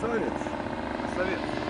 Красавец. Красавец.